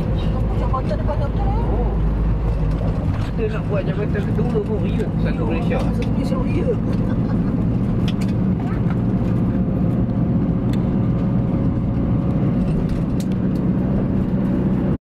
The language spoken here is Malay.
Jakarta depan Jakarta. Oh. Kita nak buat jabatan kedua pun ria. Satu Malaysia. Satu Malaysia ria.